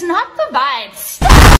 It's not the vibes.